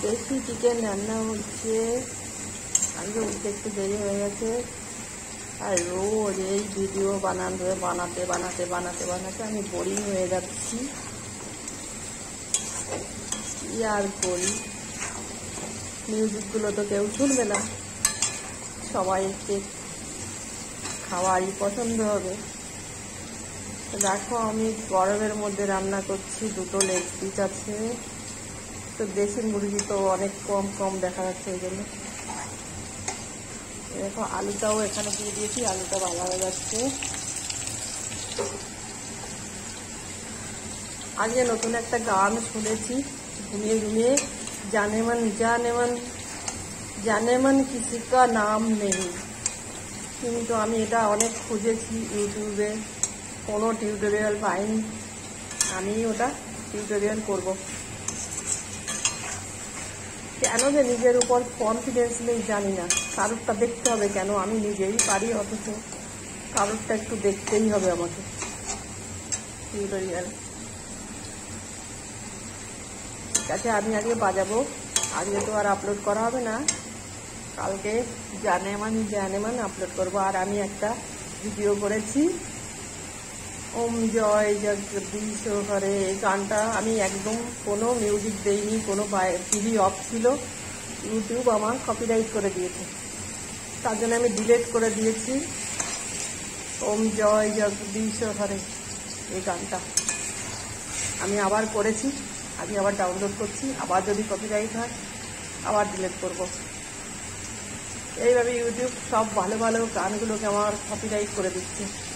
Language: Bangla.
দেশি চিকেন রান্না হচ্ছে। আজকে উঠতে একটু দেরি হয়ে গেছে। আর রোজ এই ভিডিও বানাতে বানাতে বানাতে বানাতে বানাতে আমি বোরিং হয়ে যাচ্ছি। কি আর করি? মিউজিকগুলো তো কেউ শুনবে না। সবাই একটু খাওয়ারই পছন্দ হবে। দেখো আমি গরমের মধ্যে রান্না করছি, দুটো লেগ পিস আছে। তো দেশি মুরগি তো অনেক কম কম দেখা যাচ্ছে ওই জন্য। এরকম আলুটাও এখানে দিয়ে দিয়েছি, আলুটা হয়ে যাচ্ছে। আজকে নতুন একটা গান শুনেছি, ঘুমিয়ে ঘুমিয়ে। জানে মন জানে মন জানে মন কিসি কা নাম নেই। কিন্তু আমি এটা অনেক খুঁজেছি ইউটিউবে, কোনো টিউটোরিয়াল পাইনি। আমি ওটা টিউটোরিয়াল করব। কেন যে নিজের উপর কনফিডেন্স নেই জানি না। কারোরটা দেখতে হবে কেন? আমি নিজেই পারি অথচ কারোরটা একটু দেখতেই হবে আমাকে। ঠিক আছে, আমি আগে বাজাবো। আজকে তো আর আপলোড করা হবে না। কালকে জানেমান জানেমান আপলোড করব। আর আমি একটা ভিডিও করেছি। ওম জয় জগদীশ হরে। এই গানটা আমি একদম কোনো মিউজিক দেইনি, কোনো টিভি অফ ছিল। ইউটিউব আমার কপিরাইট করে দিয়েছে। তার জন্য আমি ডিলেট করে দিয়েছি। ওম জয় জগদীশ হরে এই গানটা। আমি আবার করেছি, আমি আবার ডাউনলোড করছি, আবার যদি কপিরাইট হয়, আবার ডিলেট করব। এইভাবে ইউটিউব সব ভালো ভালো গানগুলোকে আমার কপিরাইট করে দিচ্ছে।